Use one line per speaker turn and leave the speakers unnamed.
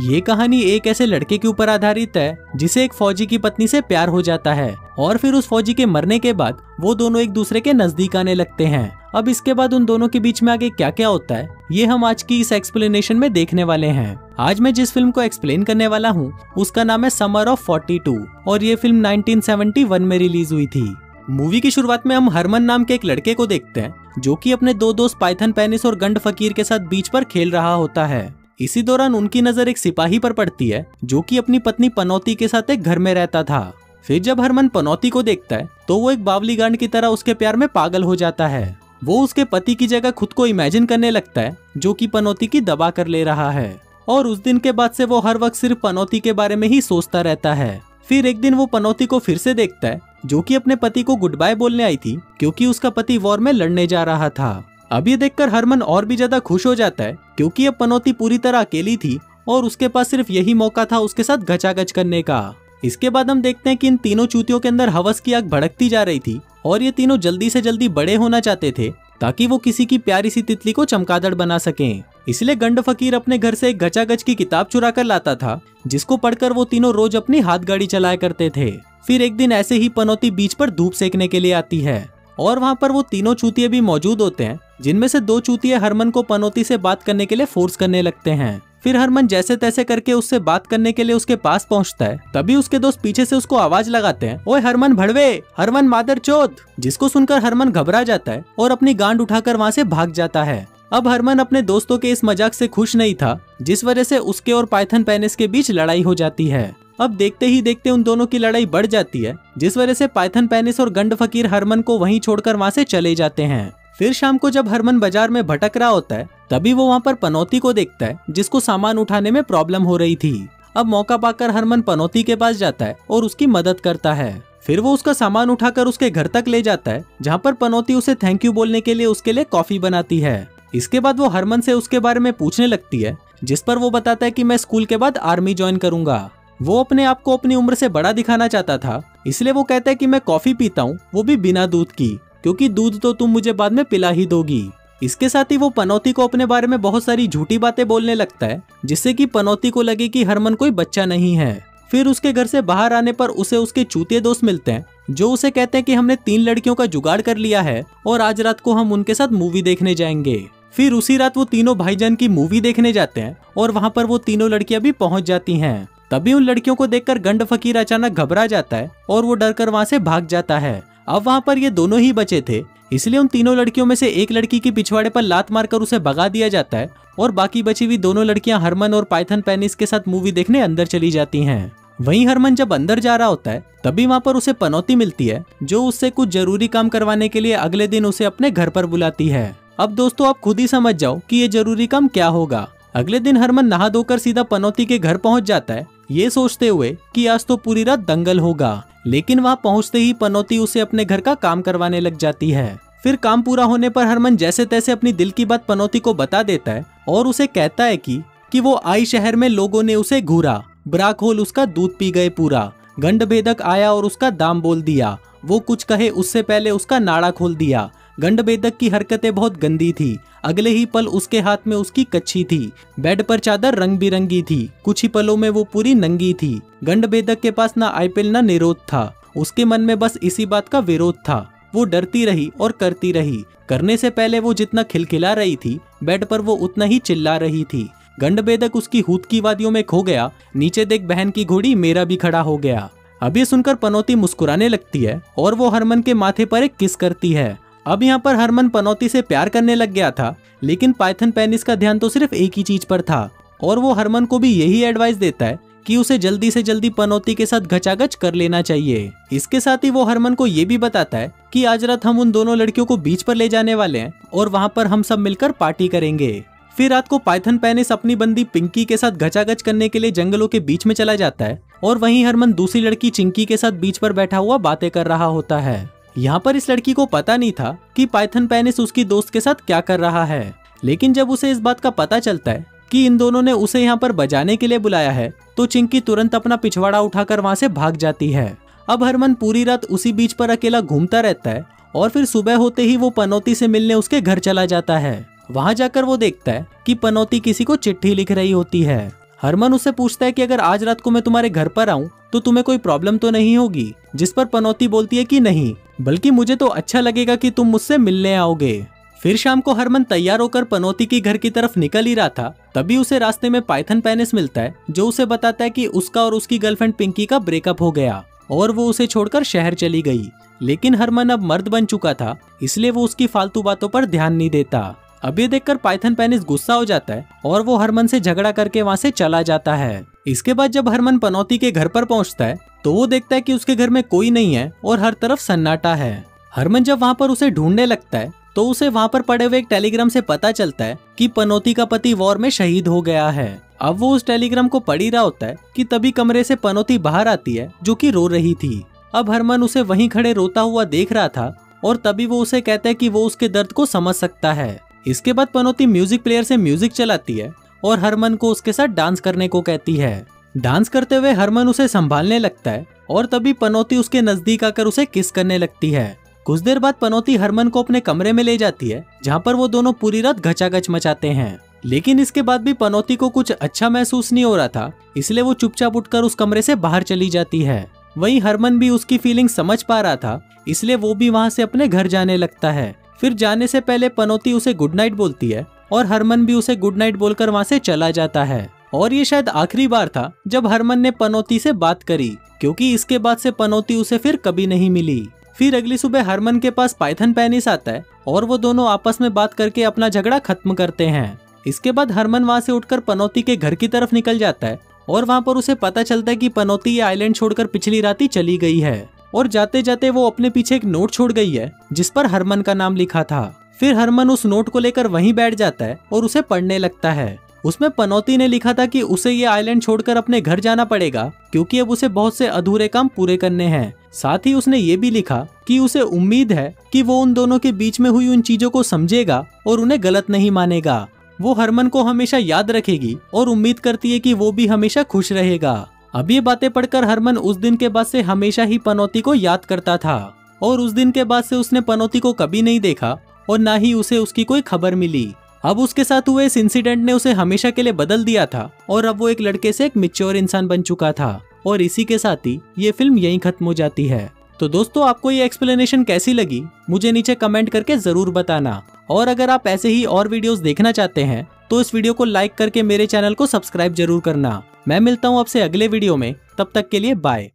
ये कहानी एक ऐसे लड़के के ऊपर आधारित है, जिसे एक फौजी की पत्नी से प्यार हो जाता है, और फिर उस फौजी के मरने के बाद वो दोनों एक दूसरे के नज़दीक आने लगते हैं। अब इसके बाद उन दोनों के बीच में आगे क्या क्या होता है, ये हम आज की इस एक्सप्लेनेशन में देखने वाले हैं। आज मैं जिस फ़िल्म को एक्सप्लेन करने वाला हूँ, उसका नाम है समर ऑफ़ 42 और ये फ़िल्म 1971 में रिलीज़ हुई थी। मूवी की शुरुआत में हम हरमन नाम के एक लड़के को देखते हैं, जो कि अपने दो दोस्त पाइथन पेनिस और गंड फकीर के साथ बीच पर खेल रहा होता है। इसी दौरान उनकी नज़र एक सिपाही पर पड़ती है, जो कि अपनी पत्नी पनौती के साथ एक घर में रहता था। फिर जब हरमन पनौती को देखता है तो वो एक बावली गांड की तरह उसके प्यार में पागल हो जाता है। वो उसके पति की जगह खुद को इमेजिन करने लगता है, जो कि पनौती की दबा कर ले रहा है। और उस दिन के बाद से वो हर वक्त सिर्फ़ पनौती के बारे में ही सोचता रहता है। फिर एक दिन वो पनौती को फिर से देखता है, जो कि अपने पति को गुड बाय बोलने आई थी, क्योंकि उसका पति वॉर में लड़ने जा रहा था। अब ये देखकर हरमन और भी ज़्यादा खुश हो जाता है, क्योंकि अब पनौती पूरी तरह अकेली थी और उसके पास सिर्फ़ यही मौका था उसके साथ गचागच करने का। इसके बाद हम देखते हैं कि इन तीनों चूतियों के अंदर हवस की आग भड़कती जा रही थी और ये तीनों जल्दी से जल्दी बड़े होना चाहते थे, ताकि वो किसी की प्यारी सी तितली को चमकादड़ बना सकें। इसलिए गंड फकीर अपने घर से एक गचागच की किताब चुरा कर लाता था, जिसको पढ़कर वो तीनों रोज अपनी हाथ गाड़ी चलाया करते थे। फिर एक दिन ऐसे ही पनौती बीच पर धूप सेकने के लिए आती है, और वहाँ पर वो तीनों चूतिए भी मौजूद होते हैं जिनमें से दो चूतिए हरमन को पनौती से बात करने के लिए फोर्स करने लगते हैं। फिर हरमन जैसे तैसे करके उससे बात करने के लिए उसके पास पहुँचता है। तभी उसके दोस्त पीछे से उसको आवाज़ लगाते हैं। ओए हरमन भड़वे! हरमन मादर चौथ! जिसको सुनकर हरमन घबरा जाता है और अपनी गांड उठाकर वहाँ से भाग जाता है। अब हरमन अपने दोस्तों के इस मज़ाक से खुश नहीं था, जिस वजह से उसके और पाइथन पैनिस के बीच लड़ाई हो जाती है। अब देखते ही देखते उन दोनों की लड़ाई बढ़ जाती है, जिस वजह से पाइथन पेनिस और गंड फकीर हरमन को वहीं छोड़कर वहाँ से चले जाते हैं। फिर शाम को जब हरमन बाज़ार में भटक रहा होता है, तभी वो वहाँ पर पनौती को देखता है, जिसको सामान उठाने में प्रॉब्लम हो रही थी। अब मौका पाकर हरमन पनौती के पास जाता है और उसकी मदद करता है। फिर वो उसका सामान उठाकर उसके घर तक ले जाता है, जहाँ पर पनौती उसे थैंक यू बोलने के लिए उसके लिए कॉफ़ी बनाती है। इसके बाद वो हरमन से उसके बारे में पूछने लगती है, जिस पर वो बताता है कि मैं स्कूल के बाद आर्मी ज्वाइन करूँगा। वो अपने आप को अपनी उम्र से बड़ा दिखाना चाहता था, इसलिए वो कहता है कि मैं कॉफ़ी पीता हूँ, वो भी बिना दूध की। क्योंकि दूध तो तुम मुझे बाद में पिला ही दोगी। इसके साथ ही वो पनौती को अपने बारे में बहुत सारी झूठी बातें बोलने लगता है, जिससे कि पनौती को लगे कि हरमन कोई बच्चा नहीं है। फिर उसके घर से बाहर आने पर उसे उसके चूते दोस्त मिलते हैं, जो उसे कहते हैं कि हमने तीन लड़कियों का जुगाड़ कर लिया है, और आज रात को हम उनके साथ मूवी देखने जाएँगे। फिर उसी रात वो तीनों भाईजान की मूवी देखने जाते हैं, और वहाँ पर वो तीनों लड़कियाँ भी पहुँच जाती हैं। तभी उन लड़कियों को देखकर गंड फकीर अचानक घबरा जाता है, और वो डर कर वहाँ से भाग जाता है। अब वहाँ पर ये दोनों ही बचे थे। इसलिए उन तीनों लड़कियों में से एक लड़की की पिछवाड़े पर लात मारकर उसे भगा दिया जाता है और बाकी बची हुई दोनों लड़कियाँ हरमन और पाइथन पेनिस के साथ मूवी देखने अंदर चली जाती हैं। वहीं हरमन जब अंदर जा रहा होता है, तभी वहाँ पर उसे पनौती मिलती है, जो उससे कुछ ज़रूरी काम करवाने के लिए अगले दिन उसे अपने घर पर बुलाती है। अब दोस्तों, आप खुद ही समझ जाओ कि ये ज़रूरी काम क्या होगा। अगले दिन हरमन नहा धोकर सीधा पनौती के घर पहुँच जाता है ये सोचते हुए कि आज तो पूरी रात दंगल होगा, लेकिन वहाँ पहुँचते ही पनौती उसे अपने घर का काम करवाने लग जाती है। फिर काम पूरा होने पर हरमन जैसे तैसे अपनी दिल की बात पनौती को बता देता है और उसे कहता है कि कि वो आई शहर में लोगों ने उसे घूरा ब्राक होल उसका दूध पी गए पूरा गंड भेदक आया और उसका दाम बोल दिया, वो कुछ कहे उससे पहले उसका नाड़ा खोल दिया गंड बेदक की हरकतें बहुत गंदी थी। अगले ही पल उसके हाथ में उसकी कच्छी थी। बेड पर चादर रंग बिरंगी थी। कुछ ही पलों में वो पूरी नंगी थी। गंड बेदक के पास ना आईपीएल ना निरोध था। उसके मन में बस इसी बात का विरोध था। वो डरती रही और करती रही। करने से पहले वो जितना खिलखिला रही थी, बेड पर वो उतना ही चिल्ला रही थी। गंड बेदक उसकी हूत की वादियों में खो गया। नीचे देख बहन की घोड़ी मेरा भी खड़ा हो गया। अब ये सुनकर पनौती मुस्कुराने लगती है और वो हरमन के माथे पर एक किस करती है। अब यहाँ पर हरमन पनौती से प्यार करने लग गया था, लेकिन पाइथन पेनिस का ध्यान तो सिर्फ़ एक ही चीज़ पर था, और वो हरमन को भी यही एडवाइस देता है कि उसे जल्दी से जल्दी पनौती के साथ घचागच कर लेना चाहिए। इसके साथ ही वो हरमन को ये भी बताता है कि आज रात हम उन दोनों लड़कियों को बीच पर ले जाने वाले हैं, और वहाँ पर हम सब मिलकर पार्टी करेंगे। फिर रात को पाइथन पैनिस अपनी बंदी पिंकी के साथ घचागच करने के लिए जंगलों के बीच में चला जाता है, और वहीं हरमन दूसरी लड़की चिंकी के साथ बीच पर बैठा हुआ बातें कर रहा होता है। यहाँ पर इस लड़की को पता नहीं था कि पाइथन पेनिस उसकी दोस्त के साथ क्या कर रहा है। लेकिन जब उसे इस बात का पता चलता है कि इन दोनों ने उसे यहाँ पर बजाने के लिए बुलाया है तो चिंकी तुरंत अपना पिछवाड़ा उठाकर वहाँ से भाग जाती है। अब हरमन पूरी रात उसी बीच पर अकेला घूमता रहता है और फिर सुबह होते ही वो पनौती से मिलने उसके घर चला जाता है। वहाँ जाकर वो देखता है कि पनौती किसी को चिट्ठी लिख रही होती है। हरमन उससे पूछता है कि अगर आज रात को मैं तुम्हारे घर पर आऊँ तो तुम्हें कोई प्रॉब्लम तो नहीं होगी, जिस पर पनौती बोलती है कि नहीं, बल्कि मुझे तो अच्छा लगेगा कि तुम मुझसे मिलने आओगे। फिर शाम को हरमन तैयार होकर पनौती की घर की तरफ़ निकल ही रहा था, तभी उसे रास्ते में पाइथन पेनिस मिलता है, जो उसे बताता है कि उसका और उसकी गर्लफ्रेंड पिंकी का ब्रेकअप हो गया, और वो उसे छोड़कर शहर चली गई। लेकिन हरमन अब मर्द बन चुका था, इसलिए वो उसकी फालतू बातों पर ध्यान नहीं देता। अब ये देखकर पाइथन पेनिस गुस्सा हो जाता है और वो हरमन से झगड़ा करके वहाँ से चला जाता है। इसके बाद जब हरमन पनौती के घर पर पहुँचता है तो वो देखता है कि उसके घर में कोई नहीं है और हर तरफ़ सन्नाटा है। हरमन जब वहाँ पर उसे ढूँढने लगता है तो उसे वहाँ पर पड़े हुए एक टेलीग्राम से पता चलता है कि पनौती का पति वॉर में शहीद हो गया है। अब वो उस टेलीग्राम को पढ़ ही रहा होता है कि तभी कमरे से पनौती बाहर आती है, जो कि रो रही थी। अब हरमन उसे वहीं खड़े रोता हुआ देख रहा था और तभी वो उसे कहता है कि वो उसके दर्द को समझ सकता है। इसके बाद पनौती म्यूज़िक प्लेयर से म्यूज़िक चलाती है और हरमन को उसके साथ डांस करने को कहती है। डांस करते हुए हरमन उसे संभालने लगता है और तभी पनौती उसके नज़दीक आकर उसे किस करने लगती है। कुछ देर बाद पनौती हरमन को अपने कमरे में ले जाती है, जहाँ पर वो दोनों पूरी रात घचाघच मचाते हैं। लेकिन इसके बाद भी पनौती को कुछ अच्छा महसूस नहीं हो रहा था, इसलिए वो चुपचाप उठकर उस कमरे से बाहर चली जाती है। वहीं हरमन भी उसकी फीलिंग समझ पा रहा था, इसलिए वो भी वहाँ से अपने घर जाने लगता है। फिर जाने से पहले पनौती उसे गुड नाइट बोलती है और हरमन भी उसे गुड नाइट बोलकर वहाँ से चला जाता है। और ये शायद आखिरी बार था जब हरमन ने पनौती से बात करी, क्योंकि इसके बाद से पनौती उसे फिर कभी नहीं मिली। फिर अगली सुबह हरमन के पास पाइथन पैनिस आता है और वो दोनों आपस में बात करके अपना झगड़ा खत्म करते हैं। इसके बाद हरमन वहाँ से उठकर पनौती के घर की तरफ़ निकल जाता है और वहाँ पर उसे पता चलता है कि पनौती ये आइलैंड छोड़कर पिछली रात ही चली गई है। और जाते जाते वो अपने पीछे एक नोट छोड़ गई है, जिस पर हरमन का नाम लिखा था। फिर हरमन उस नोट को लेकर वहीं बैठ जाता है और उसे पढ़ने लगता है। उसमें पनौती ने लिखा था कि उसे ये आइलैंड छोड़कर अपने घर जाना पड़ेगा, क्योंकि अब उसे बहुत से अधूरे काम पूरे करने हैं। साथ ही उसने ये भी लिखा कि उसे उम्मीद है कि वो उन दोनों के बीच में हुई उन चीज़ों को समझेगा और उन्हें गलत नहीं मानेगा। वो हरमन को हमेशा याद रखेगी और उम्मीद करती है कि वो भी हमेशा खुश रहेगा। अब ये बातें पढ़कर हरमन उस दिन के बाद से हमेशा ही पनौती को याद करता था। और उस दिन के बाद से उसने पनौती को कभी नहीं देखा और ना ही उसे उसकी कोई खबर मिली। अब उसके साथ हुए इस इंसिडेंट ने उसे हमेशा के लिए बदल दिया था और अब वो एक लड़के से एक मिच्योर इंसान बन चुका था। और इसी के साथ ही ये फ़िल्म यहीं खत्म हो जाती है। तो दोस्तों, आपको ये एक्सप्लेनेशन कैसी लगी? मुझे नीचे कमेंट करके ज़रूर बताना। और अगर आप ऐसे ही और वीडियोस देखना चाहते हैं तो इस वीडियो को लाइक करके मेरे चैनल को सब्सक्राइब ज़रूर करना। मैं मिलता हूँ आपसे अगले वीडियो में। तब तक के लिए बाय।